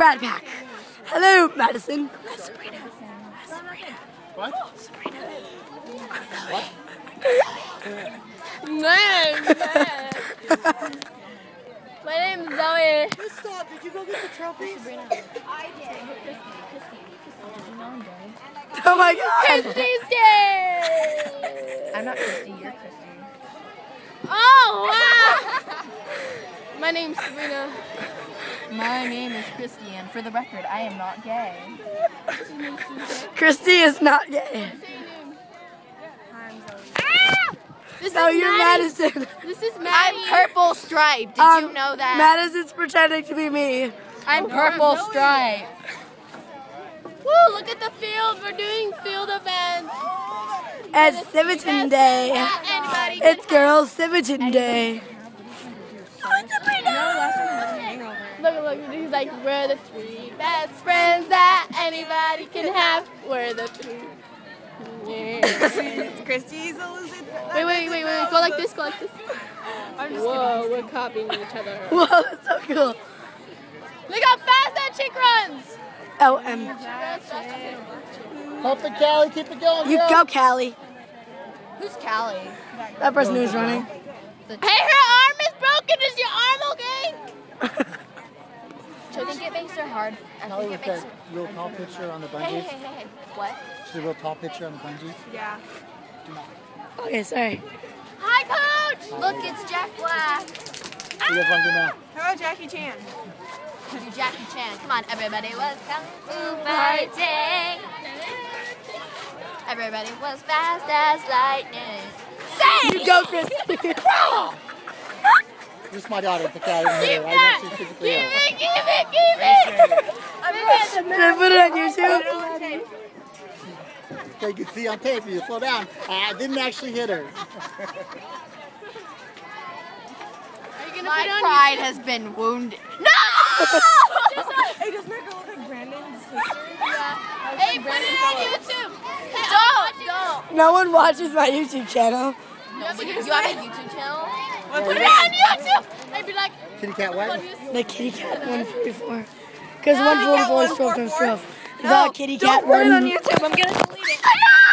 Brad Pack. Hello, Madison. Sabrina. Sabrina. What? Oh, Sabrina. What? Man, man. My name's Zoe. Stop. Did you go get the trophies? Oh my god. Christy's gay. I'm not Christy, you're Christy. Oh, wow. My name's Sabrina. My name is Christy, and for the record, I am not gay. Christy is not gay. Ah! This No, is you're Maddie. Madison. This is Maddie. I'm purple stripe. Did Um, you know that? Madison's pretending to be me. I'm purple stripe. Woo, look at the field. We're doing field events. It's Civitan Day. It's Girls Civitan Day. Look, look, he's like, we're the three best friends that anybody can have. We're the three. Yeah. Christy's a losing. Wait, wait, wait, wait, go like this, go like this. I'm just Whoa, we're copying each other. Whoa, that's so cool. Look how fast that chick runs. Oh, um, Pump it, Callie. Keep it going. you go, Callie. Who's Callie? That person who's running. Hey, her arm is broken. Is your arm okay? Do you think it makes her hard? I Callie think with it makes that real tall picture on the Hey, hey, hey, hey, hey. What? She's a real tall picture on the bungees. Yeah. Okay, sorry. Hi, coach. Look, it's Jack Black. What do you guys want to do now? How about Jackie Chan? Do Jackie Chan. Come on, everybody was kung fu fighting. Everybody was fast as lightning. Say! You go, Christy. This is my daughter, the cat. I Keep know that. she's Keep physically ill. it, keep it, keep it. Should I put it on YouTube? Okay, you can see on tape. You slow down. I didn't actually hit her. Are you My put it on pride has been wounded. No! Hey, doesn't that girl look like Brandon's sister? Hey, put it on YouTube. Hey, Don't, don't. No one watches my YouTube channel. You have a YouTube channel? Put it on YouTube. I'd be like, Kitty cat what? The kitty cat 144. Because 144 is 12 times 12. Is that a kitty cat Put it on? YouTube. I'm gonna delete it. I know. Ah!